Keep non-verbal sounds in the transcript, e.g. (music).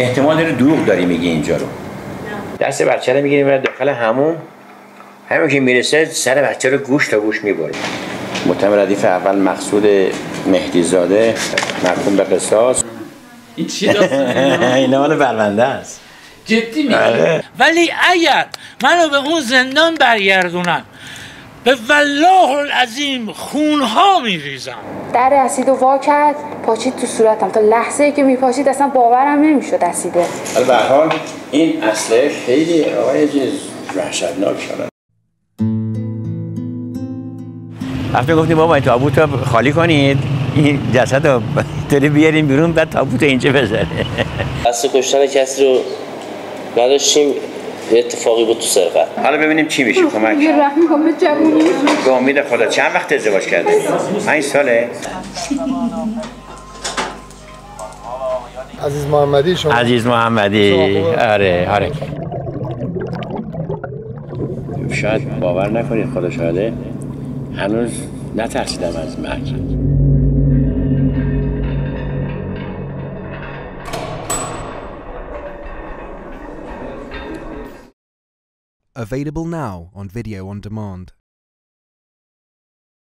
احتمال داره دروغ داری میگی اینجا رو. دست بچه رو می‌گیریم و داخل همون. همون که می‌رسه سر بچه رو گوش تا گوش می‌بره متهم ردیف اول مقصود مهدی زاده محکوم به قصاص. این چیه داستانه این (laughs) مال پرونده است. جدی میگی؟ آره. ولی اگر منو به اون زندان برگردونن به والله العظیم خونها میریزم. در اسید و وا کرد پاچید تو صورتم. تا لحظه ای که میپاشید اصلا باورم نمی‌شد اسیده حالا به هر حال این اصله خیلی آقای وحشتناک شده. وقتی گفتیم بابا این تابوت رو خالی کنید این جسد رو داری بیاریم بیرون بعد تابوت اینجا بذاره قصد کشتن کسی رو نداشتیم. یه اتفاقی بود تو سرقت حالا ببینیم چی میشه کمک. یه رحم کن به جوونی به امید خدا. چند وقت ازدواج کرده؟ پنج ساله. (laughs) عزیز محمدی شما عزیز محمدی. آره آره. شاید باور نکنید خدا شاهده. هنوز نترسیدم از مرگ. Available now on video on demand.